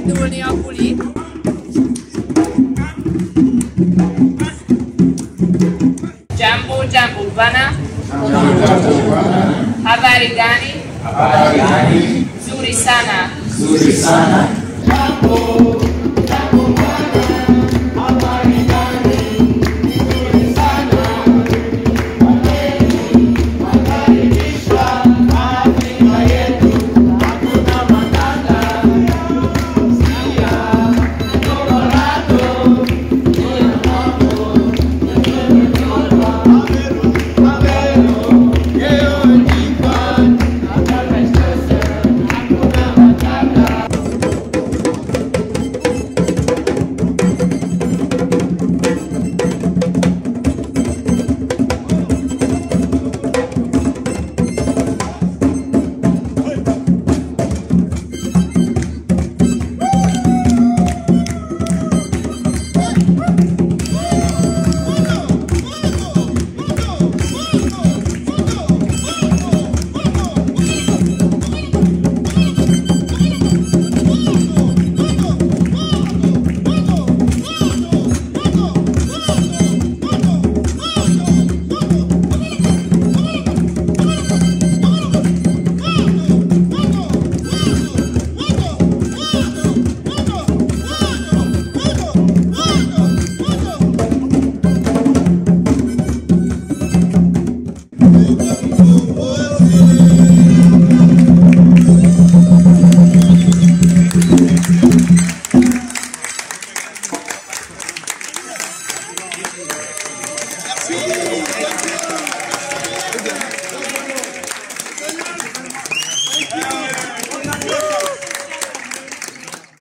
Kezd beindulni a buli. Jambo jambo bana. Habari gani? Habari gani? zuri sana. zuri sana. Jambo.